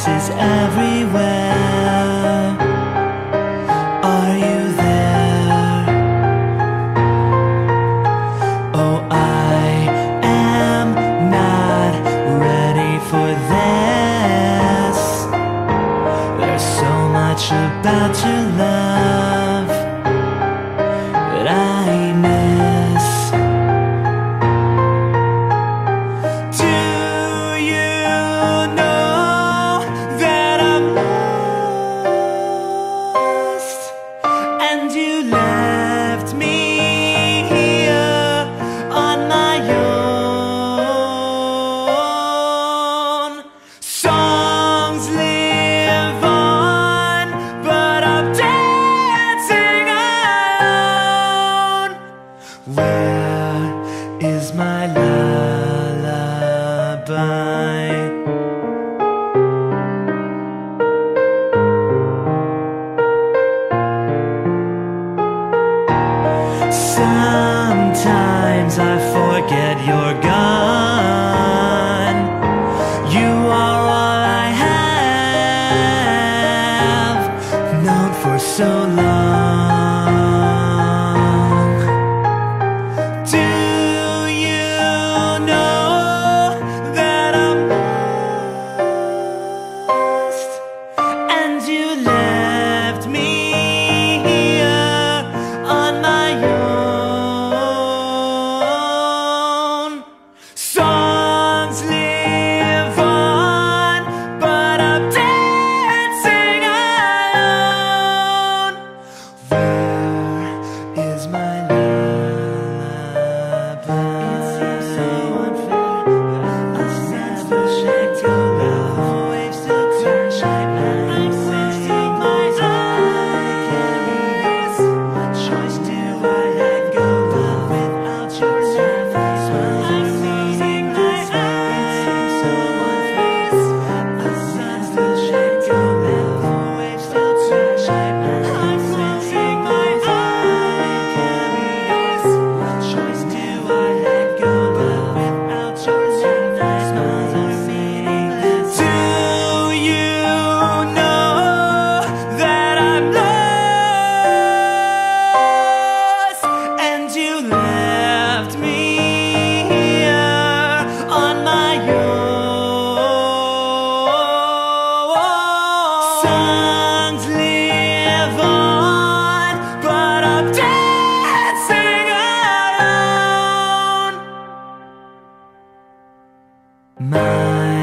voices everywhere. Are you there? Oh, I am not ready for this. There's so much about to love. Sometimes I forget you're gone. You are all I have Known for so long. time.